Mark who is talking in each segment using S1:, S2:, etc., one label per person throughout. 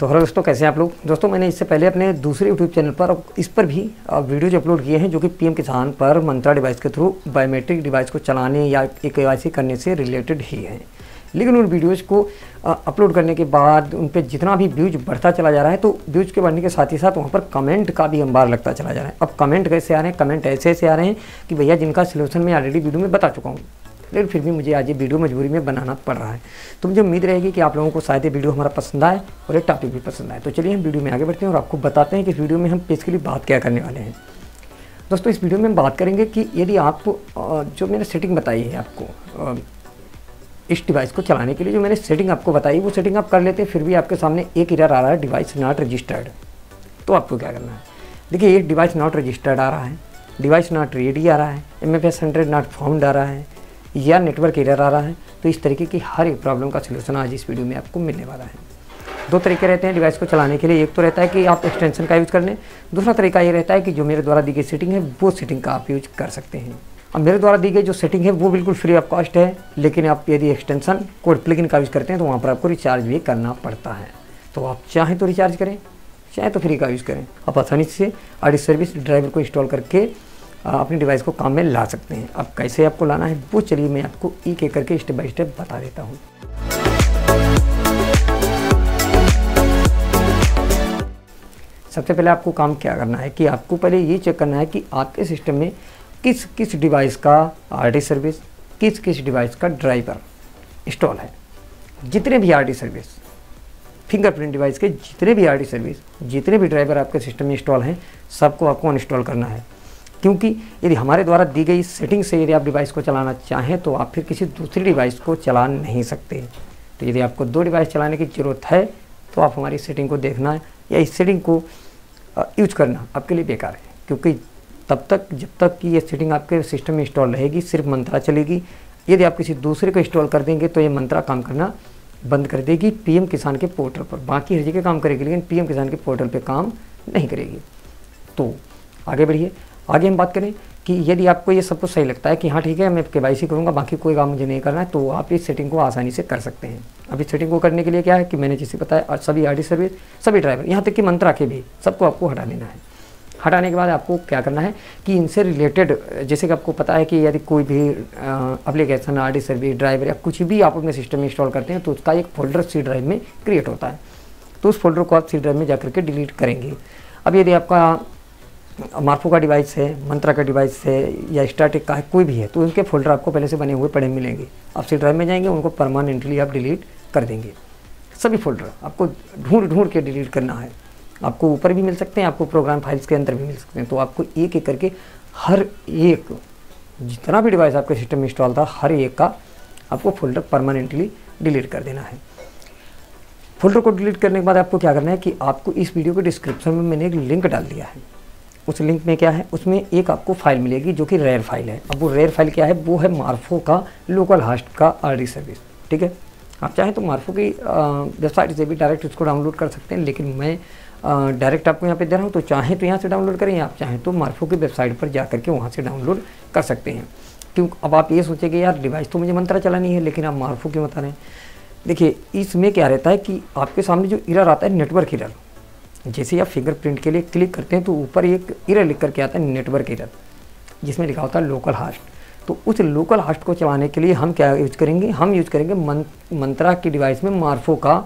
S1: तो हेलो दोस्तों, कैसे हैं आप लोग? दोस्तों, मैंने इससे पहले अपने दूसरे यूट्यूब चैनल पर इस पर भी वीडियोज़ अपलोड किए हैं जो कि पीएम किसान पर मंत्रा डिवाइस के थ्रू बायोमेट्रिक डिवाइस को चलाने या के करने से रिलेटेड ही हैं। लेकिन उन वीडियोज़ को अपलोड करने के बाद उन पर जितना भी व्यूज़ बढ़ता चला जा रहा है तो व्यूज़ के बढ़ने के साथ ही साथ वहाँ पर कमेंट का भी अंबार लगता चला जा रहा है। अब कमेंट कैसे आ रहे हैं? कमेंट ऐसे ऐसे आ रहे हैं कि भैया जिनका सोल्यूशन मैं ऑलरेडी वीडियो में बता चुका हूँ। लेकिन फिर भी मुझे आज ये वीडियो मजबूरी में बनाना पड़ रहा है। तो मुझे उम्मीद रहेगी कि आप लोगों को शायद ये वीडियो हमारा पसंद आए और ये टॉपिक भी पसंद आए। तो चलिए हम वीडियो में आगे बढ़ते हैं और आपको बताते हैं कि इस वीडियो में हम बेसिकली बात क्या करने वाले हैं। दोस्तों, इस वीडियो में हम बात करेंगे कि यदि आपको जो मैंने सेटिंग बताई है आपको इस डिवाइस को चलाने के लिए, जो मैंने सेटिंग आपको बताई, वो सेटिंग आप कर लेते हैं, फिर भी आपके सामने एक इरर आ रहा है डिवाइस नॉट रजिस्टर्ड तो आपको क्या करना है? देखिए एक डिवाइस नॉट रजिस्टर्ड आ रहा है डिवाइस नॉट रेडी आ रहा है M F S hundred not found आ रहा है या नेटवर्क एरर आ रहा है तो इस तरीके की हर एक प्रॉब्लम का सोल्यूशन आज इस वीडियो में आपको मिलने वाला है। दो तरीके रहते हैं डिवाइस को चलाने के लिए। एक तो रहता है कि आप एक्सटेंशन का यूज़ कर लें। दूसरा तरीका ये रहता है कि जो मेरे द्वारा दी गई सेटिंग है, वो सेटिंग का आप यूज़ कर सकते हैं। अब मेरे द्वारा दी गई जो सेटिंग है, वो बिल्कुल फ्री ऑफ़ कॉस्ट है, लेकिन आप यदि एक्सटेंशन कोड प्लगइन का यूज़ करते हैं तो वहाँ पर आपको रिचार्ज भी करना पड़ता है। तो आप चाहें तो रिचार्ज करें, चाहे तो फ्री का यूज़ करें। आप आसानी से आडी सर्विस ड्राइवर को इंस्टॉल करके अपनी डिवाइस को काम में ला सकते हैं। अब कैसे आपको लाना है, वो चलिए मैं आपको एक एक करके स्टेप बाय स्टेप बता देता हूँ। सबसे पहले आपको काम क्या करना है कि आपको पहले ये चेक करना है कि आपके सिस्टम में किस किस डिवाइस का आर सर्विस किस किस डिवाइस का ड्राइवर इंस्टॉल है। जितने भी आर सर्विस फिंगरप्रिंट डिवाइस के जितने भी आर सर्विस जितने भी ड्राइवर आपके सिस्टम में इंस्टॉल हैं, सबको आपको अनइंस्टॉल करना है। क्योंकि यदि हमारे द्वारा दी गई सेटिंग से यदि आप डिवाइस को चलाना चाहें तो आप फिर किसी दूसरी डिवाइस को चला नहीं सकते। तो यदि आपको दो डिवाइस चलाने की ज़रूरत है तो आप हमारी सेटिंग को देखना या इस सेटिंग को यूज़ करना आपके लिए बेकार है। क्योंकि तब तक, जब तक कि ये सेटिंग आपके सिस्टम में इंस्टॉल रहेगी, सिर्फ़ मंत्रा चलेगी। यदि आप किसी दूसरे को इंस्टॉल कर देंगे तो ये मंत्रा काम करना बंद कर देगी पीएम किसान के पोर्टल पर। बाकी हर जगह काम करेगी, लेकिन पीएम किसान के पोर्टल पे काम नहीं करेगी। तो आगे बढ़िए। आगे हम बात करें कि यदि आपको ये सब कुछ सही लगता है कि हाँ ठीक है, मैं के वाई सी करूँगा, बाकी कोई काम मुझे नहीं करना है तो आप इस सेटिंग को आसानी से कर सकते हैं। अब इस सेटिंग को करने के लिए क्या है कि मैंने जैसे बताया सभी आरडी सर्विस सभी ड्राइवर यहाँ तक कि मंत्रा के भी, सबको आपको हटा लेना है। हटाने के बाद आपको क्या करना है कि इनसे रिलेटेड जैसे कि आपको पता है कि यदि कोई भी application R D service driver या कुछ भी आप अपने सिस्टम में इंस्टॉल करते हैं तो उसका एक फोल्डर सी ड्राइव में क्रिएट होता है। तो उस फोल्डर को आप सी ड्राइव में जा करके डिलीट करेंगे। अब यदि आपका मार्फो का डिवाइस है, मंत्रा का डिवाइस है, या स्टार्टिक का है, कोई भी है तो उनके फोल्डर आपको पहले से बने हुए पड़े मिलेंगे। आप सी ड्राइव में जाएँगे, उनको परमानेंटली आप डिलीट कर देंगे। सभी फोल्डर आपको ढूंढ ढूंढ के डिलीट करना है। आपको ऊपर भी मिल सकते हैं, आपको प्रोग्राम फाइल्स के अंदर भी मिल सकते हैं। तो आपको एक एक करके हर एक, जितना भी डिवाइस आपके सिस्टम में इंस्टॉल था, हर एक का आपको फोल्डर परमानेंटली डिलीट कर देना है। फोल्डर को डिलीट करने के बाद आपको क्या करना है कि आपको इस वीडियो के डिस्क्रिप्शन में मैंने एक लिंक डाल दिया है। उस लिंक में क्या है? उसमें एक आपको फ़ाइल मिलेगी जो कि रेयर फ़ाइल है। अब वो रेयर फ़ाइल क्या है? वो है मार्फो का लोकल हास्ट का आरडी सर्विस ठीक है? आप चाहें तो मार्फो की वेबसाइट से भी डायरेक्ट उसको डाउनलोड कर सकते हैं, लेकिन मैं डायरेक्ट आपको यहाँ पे दे रहा हूँ तो चाहें तो यहाँ से डाउनलोड करें आप चाहें तो मार्फो की वेबसाइट पर जा करके वहाँ से डाउनलोड कर सकते हैं। क्यों? अब आप ये सोचेंगे, यार डिवाइस तो मुझे मंत्रा चलानी है, लेकिन आप मार्फो क्यों बता रहे हैं? देखिए, इसमें क्या रहता है कि आपके सामने जो इरर आता है नेटवर्क इरर जैसे आप फिंगरप्रिंट के लिए क्लिक करते हैं तो ऊपर एक इरर लिख करके आता है नेटवर्क इरर जिसमें लिखा होता है लोकल हास्ट तो उस लोकल हास्ट को चलाने के लिए हम क्या यूज़ करेंगे? हम यूज़ करेंगे मं, मंत्रा की डिवाइस में मार्फो का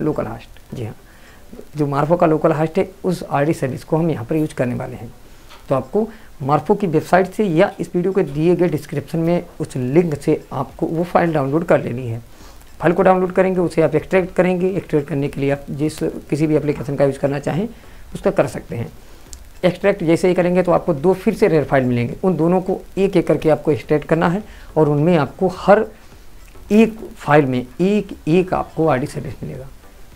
S1: लोकल हास्ट जी हाँ. जो मार्फो का लोकल हास्ट है उस आर सर्विस को हम यहाँ पर यूज़ करने वाले हैं. तो आपको मार्फो की वेबसाइट से या इस वीडियो के दिए गए डिस्क्रिप्शन में उस लिंक से आपको वो फ़ाइल डाउनलोड कर लेनी है. फ़ाइल को डाउनलोड करेंगे, उसे आप एक्सट्रैक्ट करेंगे। एक्सट्रैक्ट करने के लिए आप जिस किसी भी एप्लीकेशन का यूज़ करना चाहें, उसका कर सकते हैं। एक्सट्रैक्ट जैसे ही करेंगे तो आपको दो फिर से रेयर फ़ाइल मिलेंगे। उन दोनों को एक एक करके आपको एक्सट्रैक्ट करना है और उनमें आपको हर एक फ़ाइल में एक एक आपको आर सर्विस मिलेगा।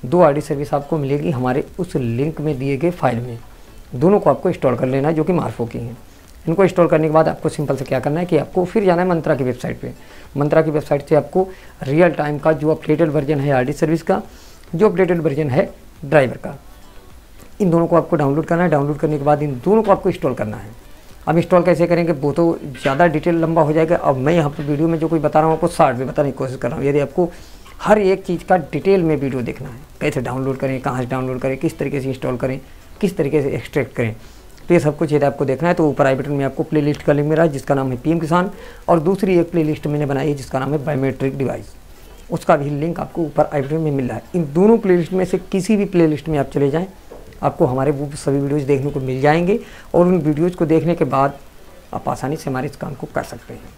S1: दो आर सर्विस आपको मिलेगी हमारे उस लिंक में दिए गए फ़ाइल में। दोनों को आपको इंस्टॉल कर लेना है, जो कि मार्फो की हैं। इनको इंस्टॉल करने के बाद आपको सिंपल से क्या करना है कि आपको फिर जाना है मंत्रा की वेबसाइट पे। मंत्रा की वेबसाइट से आपको रियल टाइम का जो अपडेटेड वर्जन है आर सर्विस का, जो अपडेटेड वर्जन है ड्राइवर का। इन दोनों को आपको डाउनलोड करना है। डाउनलोड करने के बाद इन दोनों को आपको इंस्टॉल करना है। अब इंस्टॉल कैसे करेंगे? वो तो ज़्यादा डिटेल लंबा हो जाएगा। अब मैं यहाँ पर वीडियो में जो कोई बता रहा हूँ, आपको शार्ट में बताने की कोशिश कर रहा हूँ। यदि आपको हर एक चीज़ का डिटेल में वीडियो देखना है, कैसे डाउनलोड करें, कहाँ से डाउनलोड करें, किस तरीके से इंस्टॉल करें, किस तरीके से एक्सट्रैक्ट करें तो ये सब कुछ यदि आपको देखना है तो ऊपर आई बटन में आपको प्ले लिस्ट का लिंक मिला है, जिसका नाम है पीएम किसान और दूसरी एक प्ले लिस्ट मैंने बनाई है, जिसका नाम है बायोमेट्रिक डिवाइस उसका भी लिंक आपको ऊपर आई बटन में मिल रहा है। इन दोनों प्ले में से किसी भी प्ले में आप चले जाएँ, आपको हमारे वो सभी वीडियोज़ देखने को मिल जाएँगे, और उन वीडियोज़ को देखने के बाद आप आसानी से हमारे इस काम को कर सकते हैं।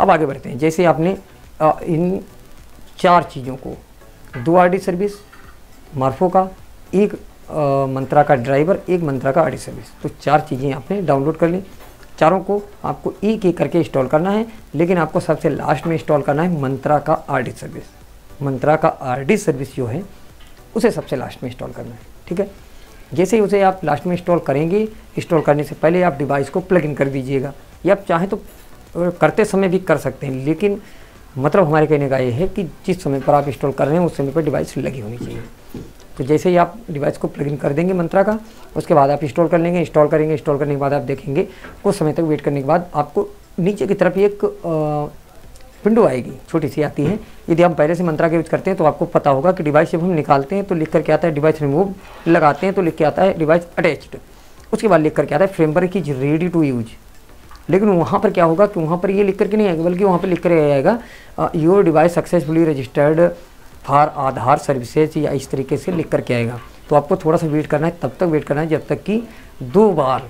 S1: अब आगे बढ़ते हैं। जैसे आपने इन चार चीज़ों को, दो आर सर्विस मार्फो का, एक मंत्रा का ड्राइवर, एक मंत्रा का आरडी सर्विस तो चार चीज़ें आपने डाउनलोड कर ली। चारों को आपको एक एक करके इंस्टॉल करना है, लेकिन आपको सबसे लास्ट में इंस्टॉल करना है मंत्रा का आरडी सर्विस मंत्रा का आरडी सर्विस जो है, उसे सबसे लास्ट में इंस्टॉल करना है, ठीक है? जैसे ही उसे आप लास्ट में इंस्टॉल करेंगे इंस्टॉल करने से पहले आप डिवाइस को प्लग इन कर दीजिएगा। या आप चाहें तो करते समय भी कर सकते हैं, लेकिन मतलब हमारे कहने का ये है कि जिस समय पर आप इंस्टॉल कर रहे हैं, उस समय पर डिवाइस लगी होनी चाहिए। तो जैसे ही आप डिवाइस को प्लग इन कर देंगे मंत्रा का, उसके बाद आप इंस्टॉल कर लेंगे इंस्टॉल करेंगे इंस्टॉल करने के बाद आप देखेंगे, कुछ समय तक वेट करने के बाद आपको नीचे की तरफ़ एक विंडो आएगी, छोटी सी आती है। यदि हम पहले से मंत्रा का यूज़ करते हैं तो आपको पता होगा कि डिवाइस जब हम निकालते हैं तो लिख करके आता है डिवाइस रिमूव लगाते हैं तो लिख के आता है डिवाइस अटैच्ड उसके बाद लिख करके आता है framework is ready to use लेकिन वहाँ पर क्या होगा कि वहाँ पर ये लिख करके नहीं आएगा, बल्कि वहाँ पर लिख कर आएगा your device successfully registered for Aadhaar, services या इस तरीके से लिख करके आएगा। तो आपको थोड़ा सा वेट करना है, तब तक वेट करना है जब तक कि दो बार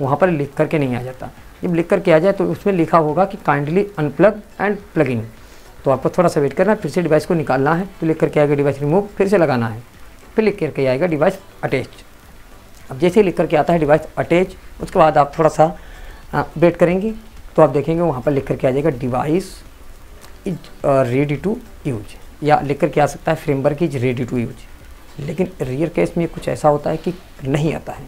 S1: वहाँ पर लिख करके नहीं आ जाता। जब लिख करके आ जाए तो उसमें लिखा होगा कि kindly unplug and plug in तो आपको थोड़ा सा वेट करना है, फिर से डिवाइस को निकालना है तो लिख करके आएगा डिवाइस रिमूव फिर से लगाना है। फिर लिख करके आएगा डिवाइस अटैच अब जैसे ही लिख करके आता है डिवाइस अटैच उसके बाद आप थोड़ा सा वेट करेंगे तो आप देखेंगे वहाँ पर लिख करके आ जाएगा device is ready to use या लिख करके आ सकता है framework is ready to use लेकिन रियर केस में कुछ ऐसा होता है कि नहीं आता है।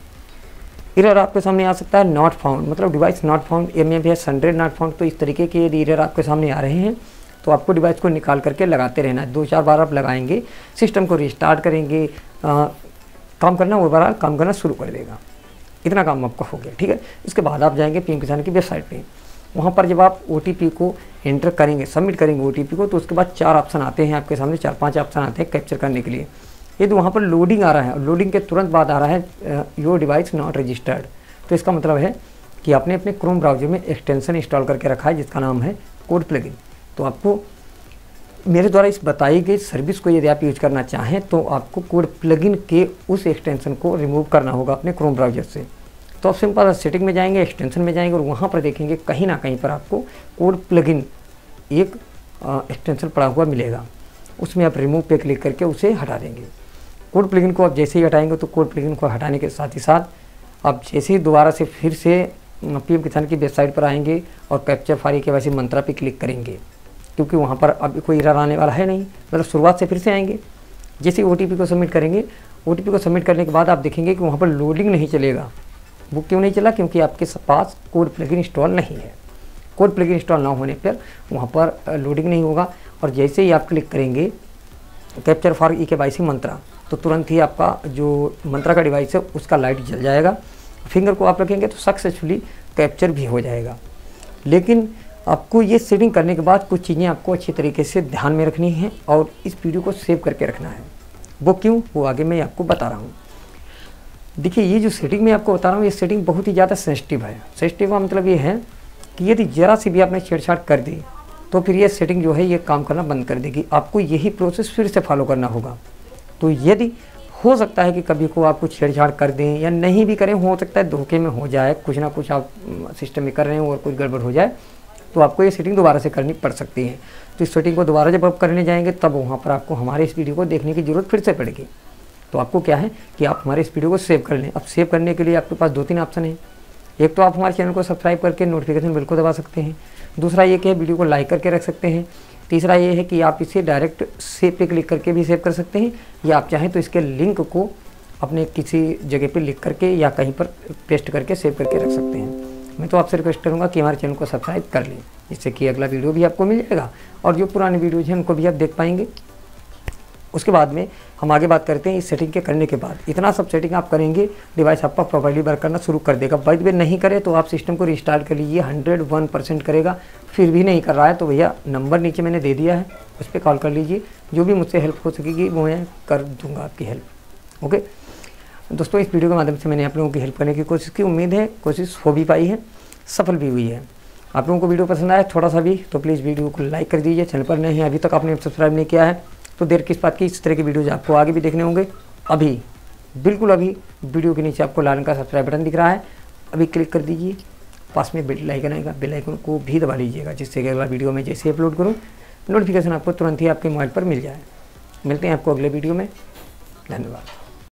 S1: इरर आपके सामने आ सकता है नॉट फाउंड मतलब डिवाइस नॉट फाउंड एम एम है सनड्रेड नॉट फाउंड तो इस तरीके के यदि इरर आपके सामने आ रहे हैं तो आपको डिवाइस को निकाल करके लगाते रहना है। दो चार बार आप लगाएँगे सिस्टम को रिस्टार्ट करेंगे आ, काम करना ओवरऑल काम करना शुरू कर देगा। इतना काम आपका हो गया ठीक है? इसके बाद आप जाएँगे पी किसान की वेबसाइट पे। वहाँ पर जब आप ओटीपी को एंटर करेंगे सबमिट करेंगे ओटीपी को तो उसके बाद चार ऑप्शन आते हैं आपके सामने, चार पाँच ऑप्शन आते हैं कैप्चर करने के लिए। यदि वहाँ पर लोडिंग आ रहा है, और लोडिंग के तुरंत बाद आ रहा है योर डिवाइस नॉट रजिस्टर्ड तो इसका मतलब है कि आपने अपने क्रोम ब्राउज़र में एक्सटेंशन इंस्टॉल करके रखा है, जिसका नाम है कोड प्लगइन तो आपको मेरे द्वारा इस बताई गई सर्विस को यदि आप यूज़ करना चाहें तो आपको कोड प्लगइन के उस एक्सटेंशन को रिमूव करना होगा अपने क्रोम ब्राउज़र से। तो आप सिंपल सेटिंग में जाएँगे एक्सटेंशन में जाएँगे और वहाँ पर देखेंगे कहीं ना कहीं पर आपको कोड प्लगइन एक एक्सटेंशन पड़ा हुआ मिलेगा। उसमें आप रिमूव पे क्लिक करके उसे हटा देंगे। कोड प्लगइन को आप जैसे ही हटाएँगे तो कोड प्लगइन को हटाने के साथ ही साथ आप जैसे ही दोबारा से फिर से पीएम किसान की वेबसाइट पर आएँगे और कैप्चर फारी के वैसे मंत्रा पे क्लिक करेंगे। क्योंकि वहाँ पर अभी कोई इरर आने वाला है नहीं। मतलब शुरुआत से फिर से आएँगे। जैसे ओ को सबमिट करेंगे ओटीपी को सबमिट करने के बाद आप देखेंगे कि वहाँ पर लोडिंग नहीं चलेगा। वो क्यों नहीं चला? क्योंकि आपके पास कोड प्लगइन इंस्टॉल नहीं है। कोड प्लगइन इंस्टॉल ना होने पर वहाँ पर लोडिंग नहीं होगा। और जैसे ही आप क्लिक करेंगे कैप्चर फॉर ई के बाईसी मंत्रा तो तुरंत ही आपका जो मंत्रा का डिवाइस है, उसका लाइट जल जाएगा। फिंगर को आप रखेंगे तो सक्सेसफुली कैप्चर भी हो जाएगा। लेकिन आपको ये सेटिंग करने के बाद कुछ चीज़ें आपको अच्छी तरीके से ध्यान में रखनी है और इस वीडियो को सेव करके रखना है। वो क्यों? वो आगे मैं आपको बता रहा हूँ। देखिए, ये जो सेटिंग मैं आपको बता रहा हूँ, ये सेटिंग बहुत ही ज़्यादा सेंसिटिव है। सेंसिटिव का मतलब ये है कि यदि ज़रा सी भी आपने छेड़छाड़ कर दी तो फिर ये सेटिंग जो है, ये काम करना बंद कर देगी। आपको यही प्रोसेस फिर से फॉलो करना होगा। तो यदि हो सकता है कि कभी को आप कुछ छेड़छाड़ कर दें या नहीं भी करें, हो सकता है धोखे में हो जाए, कुछ ना कुछ आप सिस्टम में कर रहे हैं और कुछ गड़बड़ हो जाए तो आपको ये सेटिंग दोबारा से करनी पड़ सकती है। तो इस सेटिंग को दोबारा जब आप करने जाएँगे, तब वहाँ पर आपको हमारे इस वीडियो को देखने की ज़रूरत फिर से पड़ेगी। तो आपको क्या है कि आप हमारे इस वीडियो को सेव कर लें। अब सेव करने के लिए आपके पास दो तीन ऑप्शन हैं। एक तो आप हमारे चैनल को सब्सक्राइब करके नोटिफिकेशन बिल को दबा सकते हैं। दूसरा ये कि वीडियो को लाइक करके रख सकते हैं। तीसरा ये है कि आप इसे डायरेक्ट सेव पे क्लिक करके भी सेव कर सकते हैं। या आप चाहें तो इसके लिंक को अपने किसी जगह पे लिख करके या कहीं पर पेस्ट करके सेव करके रख सकते हैं। मैं तो आपसे रिक्वेस्ट करूँगा कि हमारे चैनल को सब्सक्राइब कर लें। जिससे कि अगला वीडियो भी आपको मिल जाएगा। और जो पुराने वीडियोज़ हैं उनको भी आप देख पाएँगे। उसके बाद में हम आगे बात करते हैं इस सेटिंग के करने के बाद। इतना सब सेटिंग आप करेंगे डिवाइस आपका प्रॉपर्ली वर्क करना शुरू कर देगा। बाई वे नहीं करे तो आप सिस्टम को रिस्टार्ट कर लीजिए हंड्रेड वन परसेंट करेगा। फिर भी नहीं कर रहा है तो भैया नंबर नीचे मैंने दे दिया है। उस पर कॉल कर लीजिए। जो भी मुझसे हेल्प हो सकेगी, वो मैं कर दूँगा आपकी हेल्प ओके दोस्तों, इस वीडियो के माध्यम से मैंने आप लोगों की हेल्प करने की कोशिश की। उम्मीद है, कोशिश हो भी पाई है, सफल भी हुई है। आप लोगों को वीडियो पसंद आया, थोड़ा सा भी तो प्लीज़ वीडियो को लाइक कर दीजिए। चैनल पर नहीं अभी तक आपने सब्सक्राइब नहीं किया है तो देर किस बात की? इस तरह की वीडियोज़ आपको आगे भी देखने होंगे। अभी, बिल्कुल अभी वीडियो के नीचे आपको लाल का सब्सक्राइब बटन दिख रहा है। अभी क्लिक कर दीजिए। पास में बेल आइकन आएगा। बेल आइकन को भी दबा लीजिएगा, जिससे कि अगला वीडियो में जैसे अपलोड करूँ नोटिफिकेशन आपको तुरंत ही आपके मोबाइल पर मिल जाए। मिलते हैं आपको अगले वीडियो में। धन्यवाद।